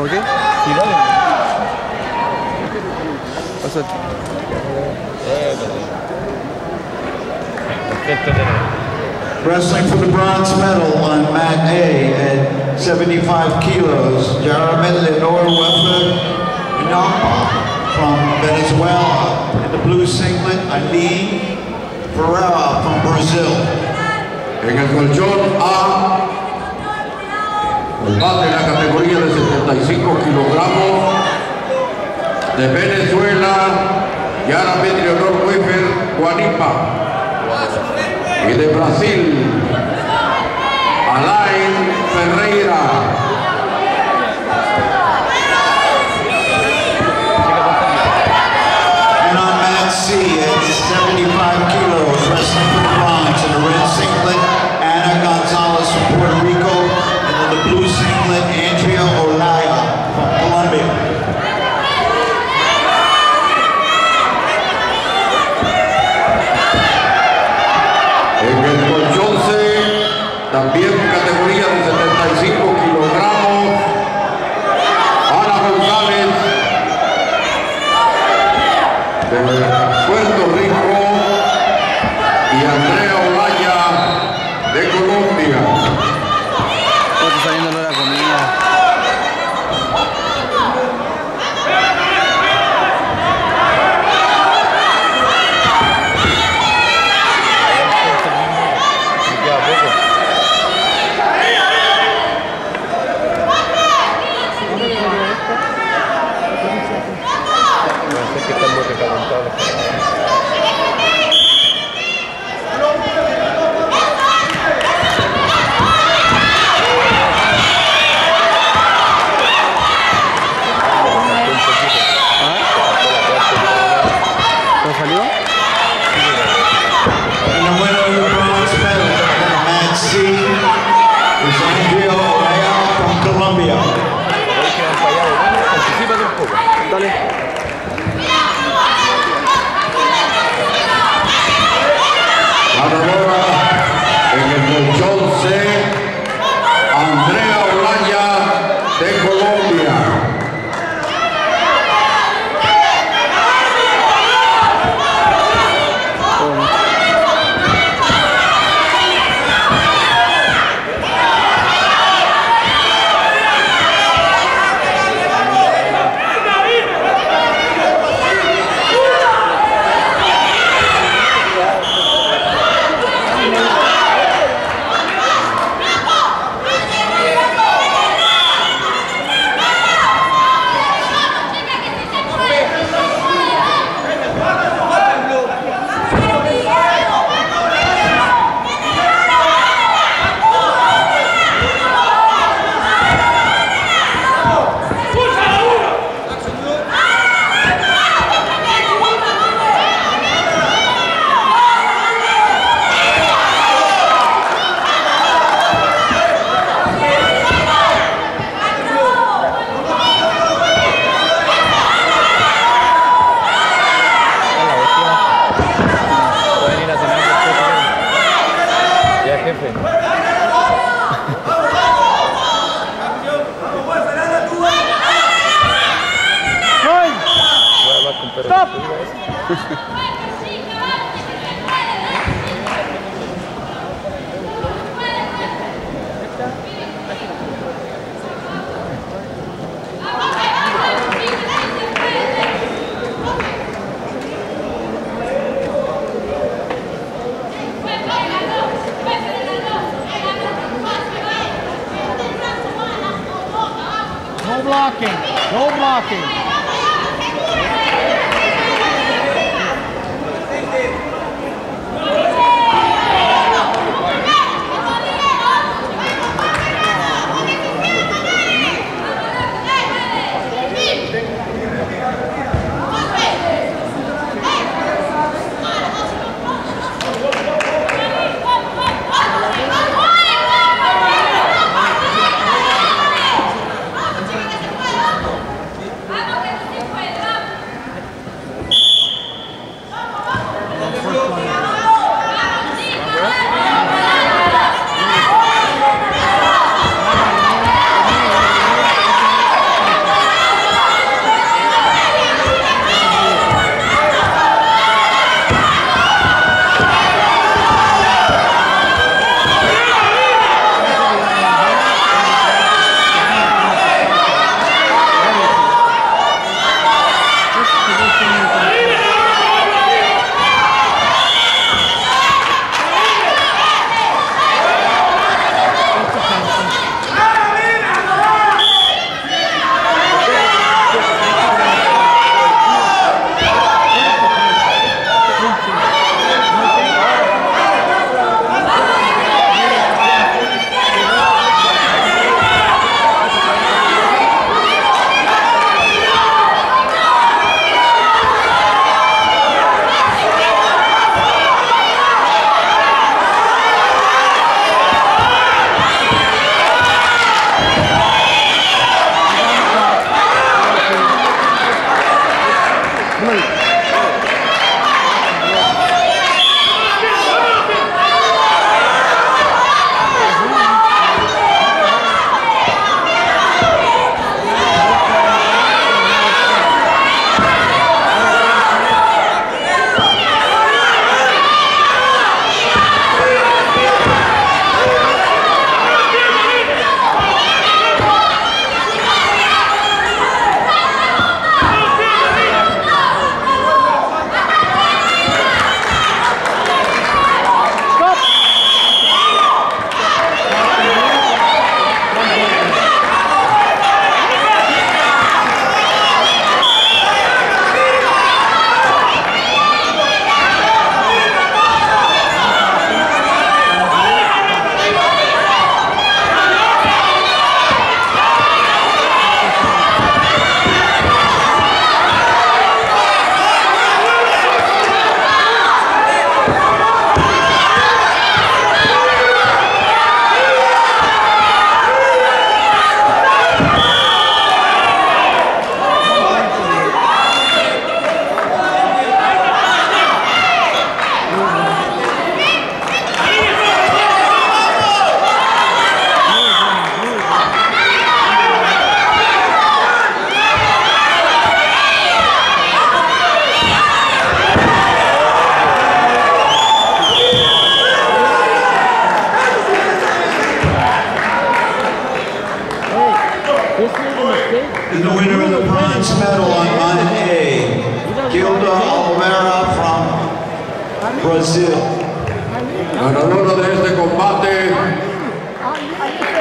¿por qué? Sí, dale. Pásate. Wrestling for the bronze medal on mat A at 75 kilos, Jaramit Leonor Weffer Guanipa from Venezuela. In the blue singlet, Aline Ferreira from Brazil. En el colchón A, en la categoría de 75 kilogramos de Venezuela, Yara Leonor Weber Guanipa. Y de Brasil, Alain Ferreira. Dale. Ganadora en el colchón C, Andrea blocking. No blocking. 정말 Brazil. De este combate,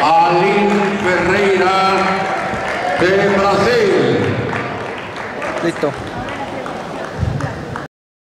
Aline Ferreira de Brasil. Listo.